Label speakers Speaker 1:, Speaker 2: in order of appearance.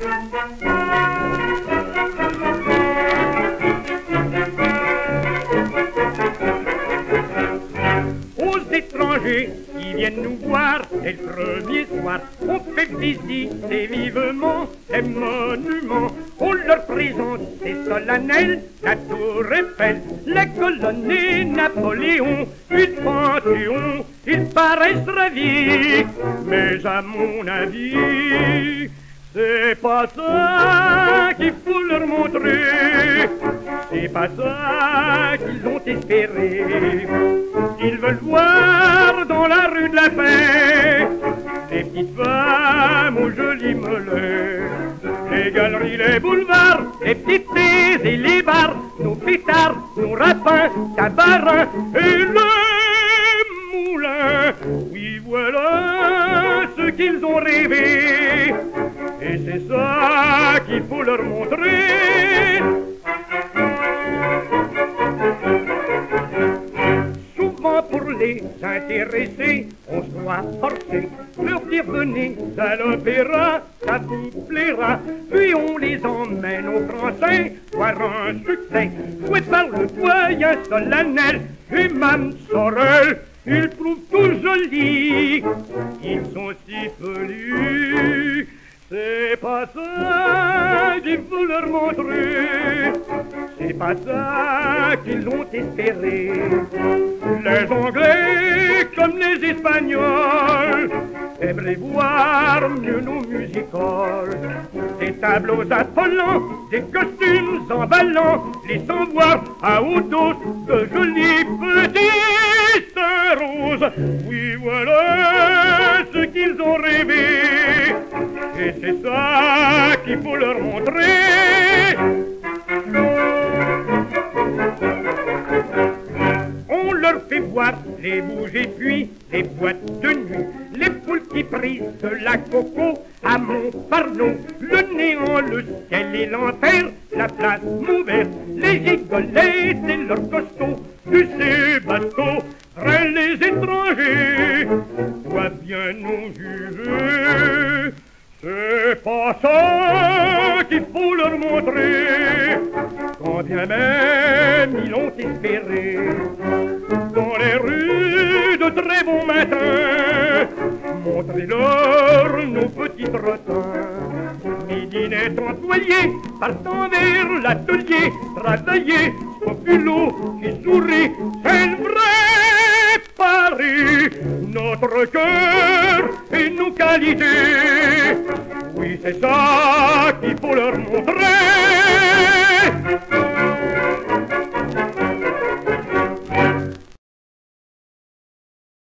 Speaker 1: Aux étrangers qui viennent nous voir dès le premier soir, on fait visiter vivement les monuments. On leur présente c'est solennel la tour Eiffel, les colonnes et Napoléon, une panthéon, ils paraissent ravis. Mais à mon avis, pas ça qu'il faut leur montrer, c'est pas ça qu'ils ont espéré. Ils veulent voir dans la rue de la paix des petites femmes aux jolis mollets, les galeries, les boulevards, les petites et les bars, nos pétards, nos rapins, tabarins et le Et c'est ça qu'il faut leur montrer. Souvent pour les intéresser, on se doit forcer. Leur dire venez à l'opéra, ça vous plaira. Puis on les emmène au français, voir un succès. Joué par le doyen solennel et Mme Sorel. Ils trouvent tout joli, ils sont si polis. C'est pas ça qu'il faut leur montrer, c'est pas ça qu'ils ont espéré. Les Anglais comme les Espagnols aimeraient voir mieux nos musicoles. Des tableaux affolants, des costumes emballants, les sans voir à haute dose de jolis petites roses. Oui, voilà ce qu'ils ont rêvé. Et c'est ça qu'il faut leur montrer. On leur fait voir les bouges puis les boîtes de nuit, les poules qui brisent la coco à Montparnasse, le néant, le ciel et l'enfer, la place Mouverte, les gigolettes et leurs costauds, du Sébasto, près les étrangers, pas qu'il faut leur montrer, quand bien même ils l'ont espéré. Dans les rues de très bon matin, montrez-leur nos petits trottins. Midi n'est employé, partant vers l'atelier, travailler, populo qui sourit, c'est le vrai Paris, notre cœur et nos qualités. Oui, c'est ça qu'il faut leur montrer.